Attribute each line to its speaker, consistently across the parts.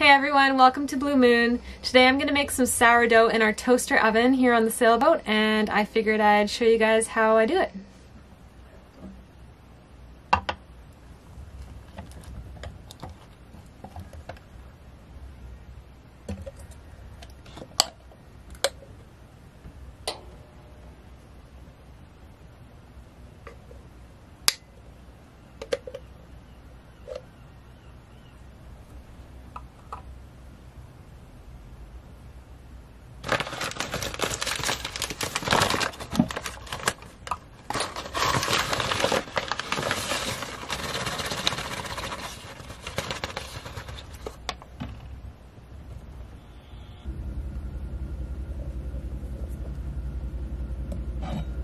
Speaker 1: Hey everyone, welcome to Blue Moon. Today I'm going to make some sourdough in our toaster oven here on the sailboat and I figured I'd show you guys how I do it. はい。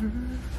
Speaker 1: Mm-hmm.